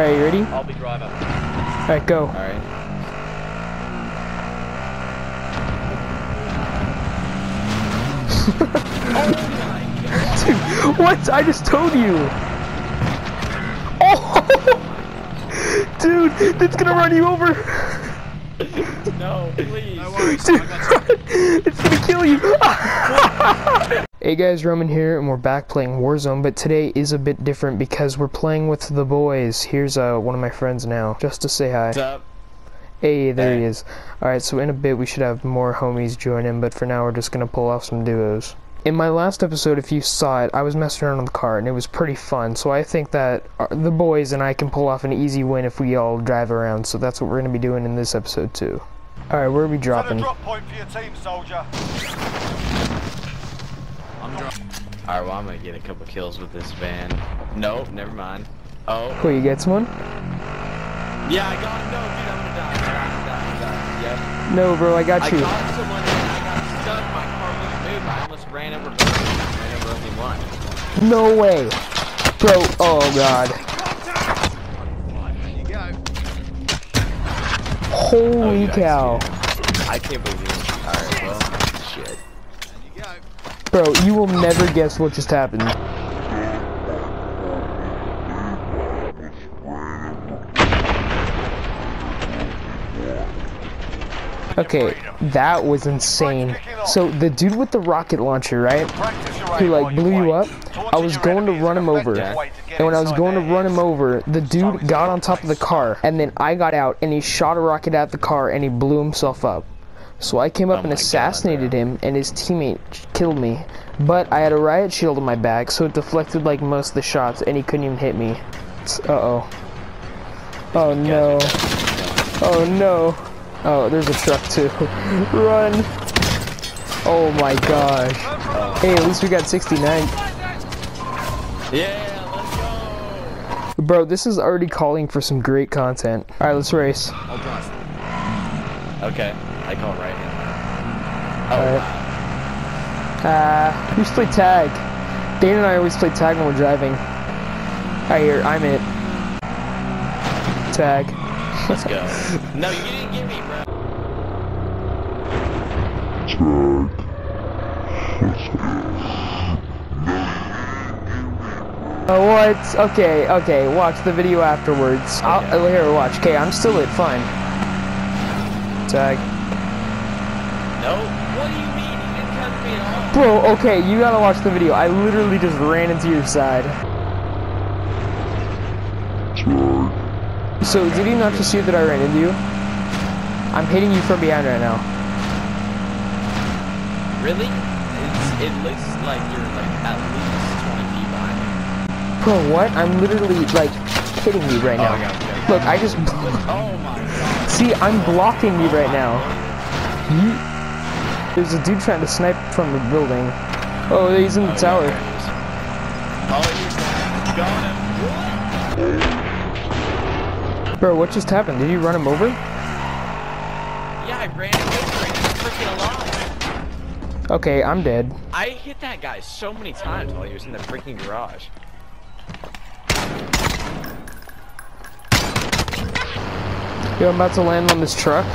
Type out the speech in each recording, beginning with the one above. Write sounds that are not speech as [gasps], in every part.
Alright, you ready? I'll be driver. Alright, go. Alright. [laughs] Dude, what? I just told you. Oh! [laughs] Dude, it's gonna run you over. No, please. No worries. [laughs] Dude, I got you. it's gonna kill you. Hey guys, Roman here, and we're back playing Warzone, but today is a bit different because we're playing with the boys. Here's uh, one of my friends now, just to say hi. What's up? Hey, there he is. Alright, so in a bit we should have more homies join in, but for now we're just gonna pull off some duos. In my last episode, if you saw it, I was messing around on the car and it was pretty fun, so I think that uh, the boys and I can pull off an easy win if we all drive around, so that's what we're gonna be doing in this episode too. Alright, where are we Set a dropping? drop point for your team, soldier. I'm drunk. Alright, well, I'm gonna get a couple kills with this van. Nope, never mind. Oh. Wait, you get someone? Yeah, I got him. No, dude, I'm gonna die. I'm gonna die. I'm gonna die. Yep. No, bro, I got I you. got someone and I got stuck. My car wouldn't move. I almost ran over both. I ran over only one. No way. Bro, oh god. There you go. Holy oh, you guys cow. I can't believe it. Alright, well, shit. There you go. Bro, you will never guess what just happened. Okay, that was insane. So the dude with the rocket launcher, right? Who like blew you up? I was going to run him over. And when I was going to run him over, the dude got on top of the car, and then I got out and he shot a rocket at the car and he blew himself up. So I came up Oh and my God, assassinated him, and his teammate killed me. But I had a riot shield on my back, so it deflected like most of the shots, and he couldn't even hit me. Uh oh. Oh no. Oh no. Oh, there's a truck too. [laughs] Run. Oh my gosh. Hey, at least we got 69. Yeah, let's go. Bro, this is already calling for some great content. Alright, let's race. Okay, I call right hand. Oh, Alright. Uh, we should play tag. Dane and I always play tag when we're driving. I hear, I'm it. Tag. let's go. [laughs] no, you didn't get me, bro. Tag. Oh, what? Okay, okay, watch the video afterwards. I'll, oh, here, watch. Okay, I'm still it, fine. Tag. No. What do you mean? You didn't touch me at all. Bro, okay, you gotta watch the video. I literally just ran into your side. So, did you not just see that I ran into you? I'm hitting you from behind right now. Really? It's, it looks like you're like at least 20 feet behind me. Bro, what? I'm literally, like, hitting you right now. Oh, yeah, okay. Look, I just... Oh my god. [laughs] See, I'm blocking you right now. You... There's a dude trying to snipe from the building. Oh, he's in the tower. Oh, got. Bro, what just happened? Did you run him over? Yeah, I ran him over and he's freaking alive. Okay, I'm dead. I hit that guy so many times while he was in the freaking garage. Yo, I'm about to land on this truck,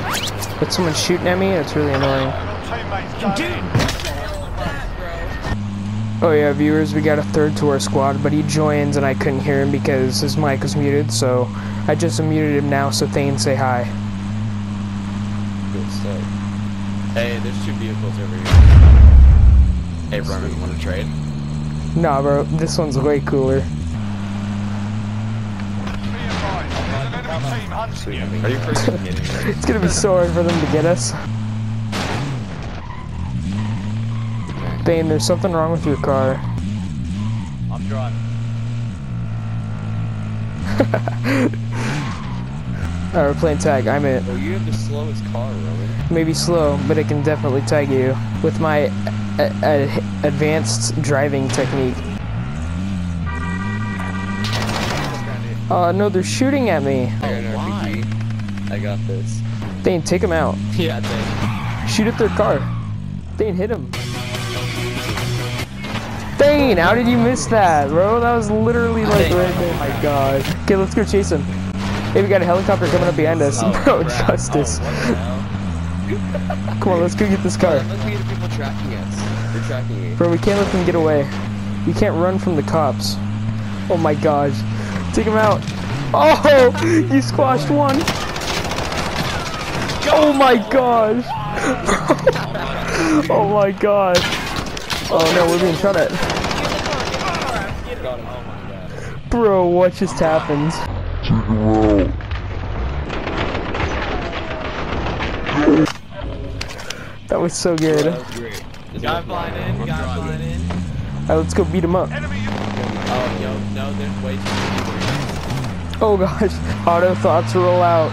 but someone's shooting at me, and it's really annoying. Your teammates done Dude, it. what the hell is that, Oh yeah, viewers, we got a third to our squad, but he joins and I couldn't hear him because his mic was muted, so I just unmuted him now so Thayne say hi. Good stuff. Hey, there's two vehicles over here. Hey, Roman, want to trade? Nah, bro, this one's way cooler. Be advised, there's an enemy team hunting you. Are you freaking kidding me? It's gonna be so hard for them to get us. Thayne, there's something wrong with your car. I'm driving. [laughs] Alright, we're playing tag, I'm it. Oh, you have the slowest car, Roman. Maybe slow, but it can definitely tag you with my a- a- advanced driving technique. Uh, no, they're shooting at me. I got. I got this. Dane, take them out. Yeah, thanks. Shoot at their car. Thayne, hit him. Thayne, how did you miss that, bro? That was literally like right there. Oh my god. Okay, let's go chase him. Hey, we got a helicopter coming up behind us. [laughs] Oh, Bro, crap. Justice. Oh, what the hell? [laughs] Come on, let's go get this car. Look at the people tracking us. They're tracking me. Bro, we can't let them get away. You can't run from the cops. Oh my gosh. Take him out. Oh, you squashed one. Oh my gosh. [laughs] oh my gosh. Oh no, we're being shot at. Bro, what just happened? That was so good. Guy flying in, guy flying in. Alright, let's go beat him up. Oh. Oh gosh, auto thoughts roll out.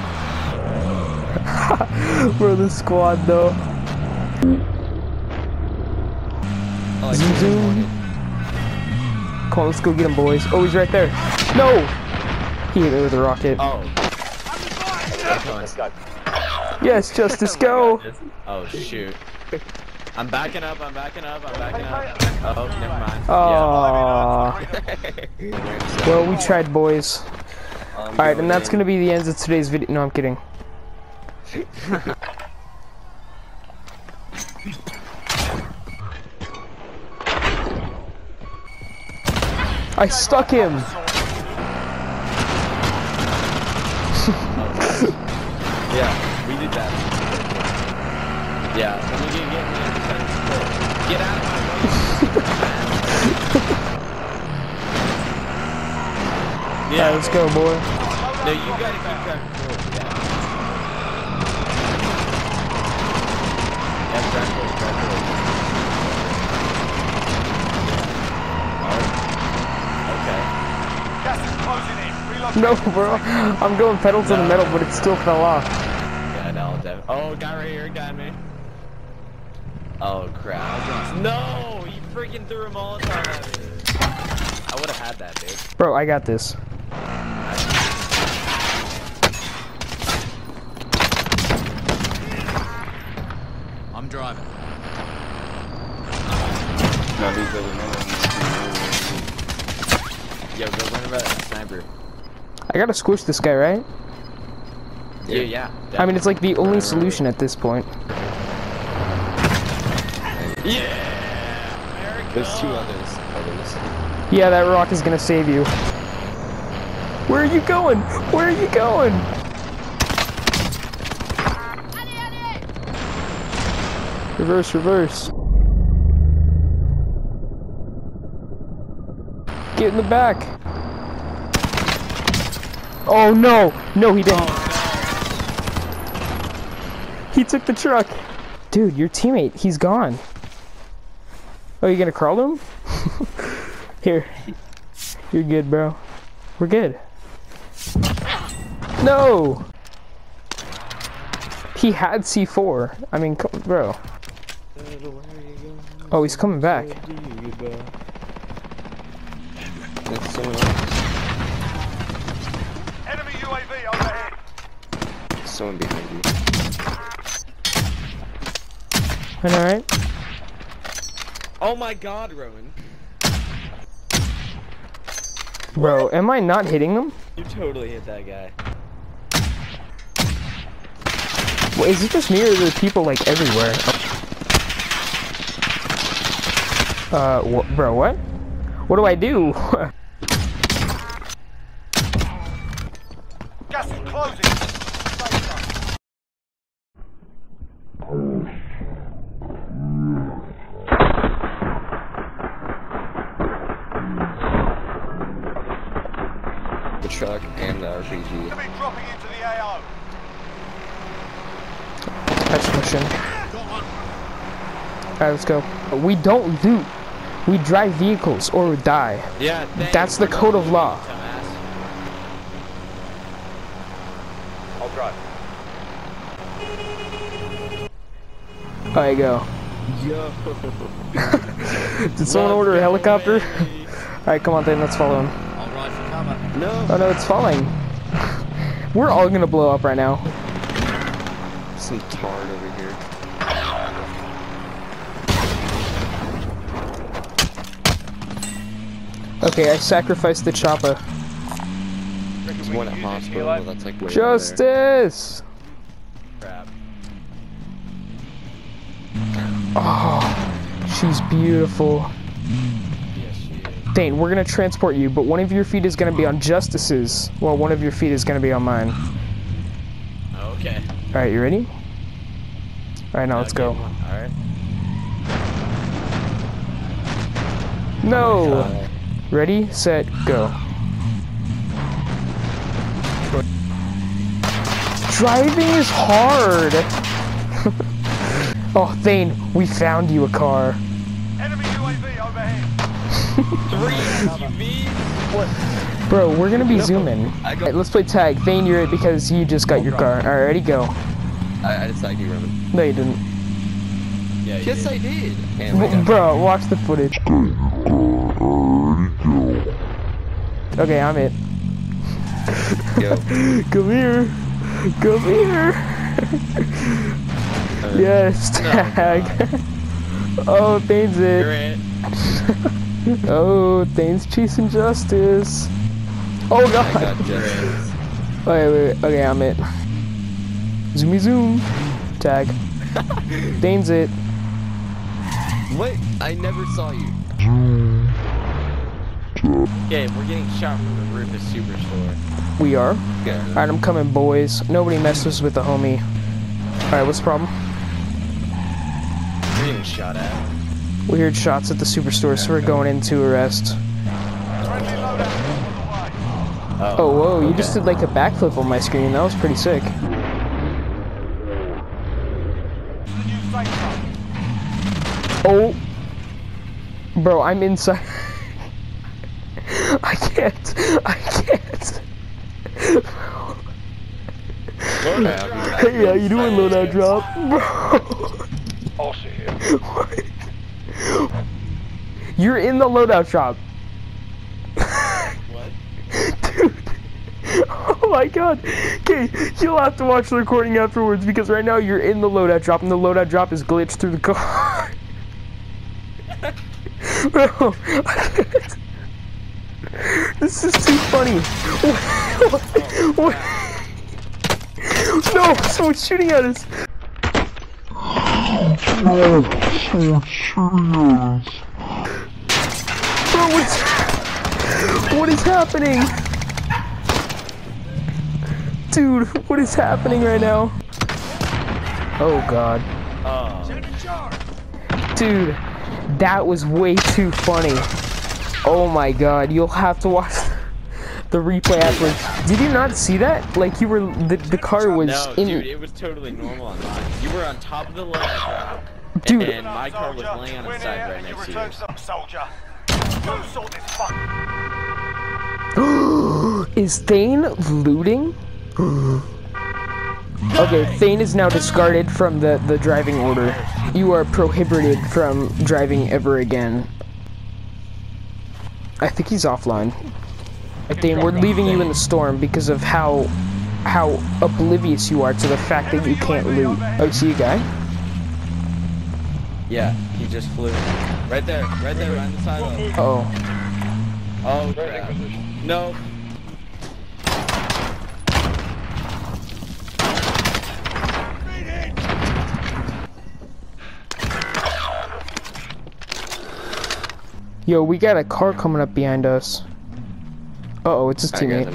[laughs] Bro, the squad though. Oh, I Zoom, zoom. Come on, let's go get him, boys. Oh, he's right there. No! He hit me with a rocket. Oh. Yes, Justice, [laughs] go! Oh shoot. I'm backing up, I'm backing up, I'm backing up. Oh, never mind. Aww. Yeah. Well, we tried, boys. Um, Alright, and that's gonna be the end of today's video. No, I'm kidding. [laughs] I stuck him! [laughs] Yeah, we did that. Yeah, get, get, get, get out of my way. [laughs] Alright, let's go, boy. No, you gotta keep track of yeah. Yeah, track Okay. Gas is closing in. Reload. No, bro. I'm going pedal to the metal, but it still fell off. Yeah, no, def- Oh, guy right here, got me. Oh, crap. No! You freaking threw a Molotov at me. I would've had that, dude. Bro, I got this. I'm driving. Yo, go learn about that sniper. I gotta squish this guy, right? Yeah, yeah. I mean, it's like the only Right, right, solution at this point. Yeah! There's two others. others. Yeah, that rock is gonna save you. Where are you going? Where are you going? Reverse, reverse. Get in the back. Oh no! No, he didn't. He took the truck. Dude, your teammate, he's gone. Oh, you gonna crawl to him? [laughs] Here. You're good, bro. We're good. No! He had C4. I mean, come, bro. Oh, he's coming back. UAV overhead. Someone behind you. Alright. Oh my god, Rowan. Bro, am I not hitting them? You totally hit that guy. Wait, is it just me or are there people like everywhere? Uh, wh bro, what? What do I do? [laughs] Touch mission. Alright, let's go. We don't loot. We drive vehicles or we die. Yeah, That's the code of law. I'll drive. There you go. Yo. [laughs] Did someone order a helicopter? [laughs] Alright, come on then, let's follow him. I'll ride for cover. No. Oh no, it's falling. [laughs] We're all gonna blow up right now. Some tard over here. Okay, I sacrificed the chopper. There's one at hospital, helo. that's like way Justice! Crap. Oh, she's beautiful. Yes, she is. Thayne, we're gonna transport you, but one of your feet is gonna be on Justice's. Well, one of your feet is gonna be on mine. Okay. Alright, you ready? Alright, now let's go. Alright. No! Uh, Ready, set, go. Driving is hard! [laughs] oh, Thayne, we found you a car. Enemy UAV overhead. three UVs? Bro, we're gonna be zooming. I Alright, let's play tag. Thayne, you're it because you just got your car. Alright, ready, go. I, I decided you remember. No, you didn't. Yeah, yes, I did. And W- uh, Bro, watch the footage. Okay, I'm it. Go. [laughs] Come here. Come here. Uh, yes, tag. [laughs] oh, Thayne's You're it. it. [laughs] Oh, Thayne's chasing justice. Oh I god. got justice. Wait, wait, wait. Okay, I'm it. Zoomy zoom. Tag. Thayne's it. What? I never saw you. Okay, we're getting shot from the roof of Superstore. We are. Yeah. Alright, I'm coming, boys. Nobody messes with the homie. Alright, what's the problem? We're getting shot at. We heard shots at the superstore, so we're going in to arrest. Friendly loadout on the way. Oh, whoa, you just did like a backflip on my screen. That was pretty sick. Oh. Bro, I'm inside. [laughs] I can't. I can't. Hey, how you doing, loadout drop? Bro. Also here. What? You're in the loadout shop. What? Dude. [laughs] Oh my god. Okay, you'll have to watch the recording afterwards because right now you're in the loadout drop and the loadout drop is glitched through the car. [laughs] Bro. [laughs] this is too funny. What? What? No, someone's shooting at us. Bro, what is, what is happening? Dude, what is happening right now? Oh god. Oh. Dude, that was way too funny. Oh my god, you'll have to watch the replay afterwards. Did you not see that? Like you were, the, the car was No, in. dude, it was totally normal on mine. You were on top of the loadout drop. Dude. And my car was laying on Win its side right next to you. some soldier. Go sort this fuck. [gasps] Is Thayne looting? [gasps] okay, Thayne is now discarded from the, the driving order. You are prohibited from driving ever again. I think he's offline. Thayne, we're leaving you in the storm because of how how oblivious you are to the fact that you can't loot. Oh, see a guy? Yeah, he just flew. Right there, right there, right on the silo. Oh. Oh, crap. No. Yo, we got a car coming up behind us. Uh oh, it's his teammate.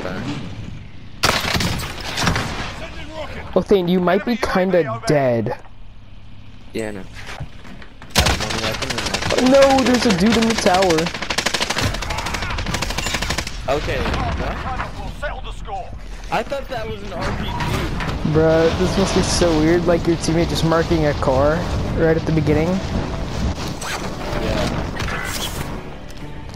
Oh, Thayne, you might be kinda dead. Yeah, no. I have one weapon and No, there's a dude in the tower. Okay, what? We'll settle the score. I thought that was an RPG. Bruh, this must be so weird, like your teammate just marking a car right at the beginning.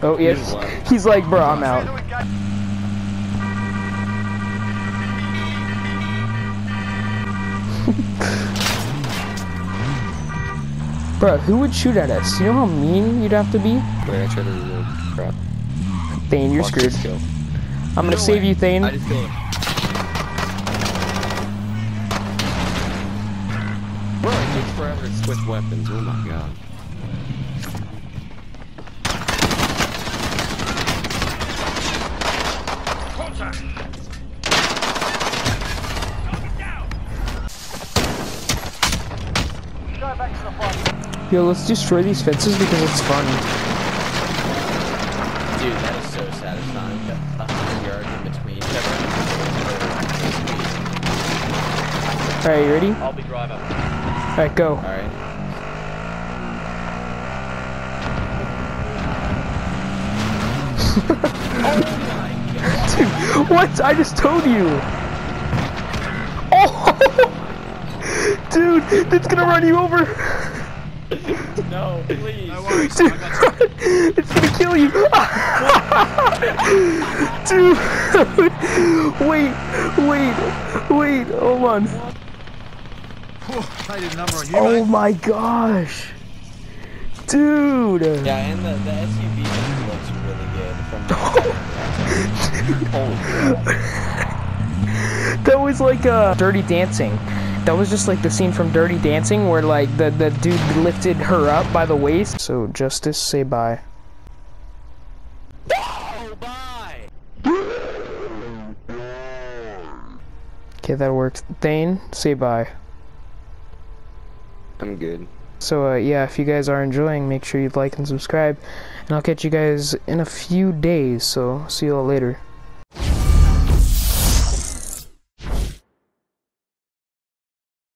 Oh, He's yes. left. He's like, bro, I'm out. [laughs] bro, who would shoot at us? You know how mean you'd have to be? Wait, I tried to reload. Crap. Thayne, you're Watch screwed. this go. I'm gonna No save way. you, Thayne. I just killed him. Bro, it takes forever to switch weapons. Oh my god. Yo, let's destroy these fences because it's fun. Dude, that is so satisfying. A hundred yards in between. Alright, you ready? I'll be driver. Alright, go. Alright. [laughs] Dude, what? I just told you. Oh! [laughs] Dude, it's gonna run you over. No, please. No worries. Dude, I got [laughs] it's gonna kill you. [laughs] Dude, [laughs] wait, wait, wait, hold on. Whew, They did a number on you, Oh my gosh. Dude. Yeah, and the, the SUV looks really good from the Holy crap. That was like uh, Dirty Dancing. That was just like the scene from Dirty Dancing where like the, the dude lifted her up by the waist. So Justice, say bye. Oh, bye! Okay, that works. Thayne, say bye. I'm good. So uh, yeah, if you guys are enjoying, make sure you like and subscribe. And I'll catch you guys in a few days. So see you all later.